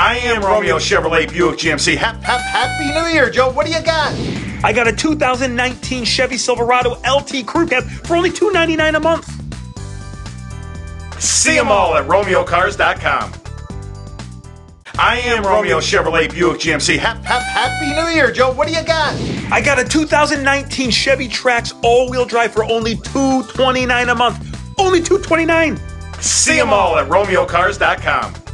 I am Romeo Chevrolet Buick GMC. Hap, hap, happy New Year, Joe. What do you got? I got a 2019 Chevy Silverado LT Crew Cab for only $299 a month. See them all at RomeoCars.com. I am Romeo Chevrolet Buick GMC. Hap, hap, happy New Year, Joe. What do you got? I got a 2019 Chevy Trax all-wheel drive for only $229 a month. Only $229. See them all at RomeoCars.com.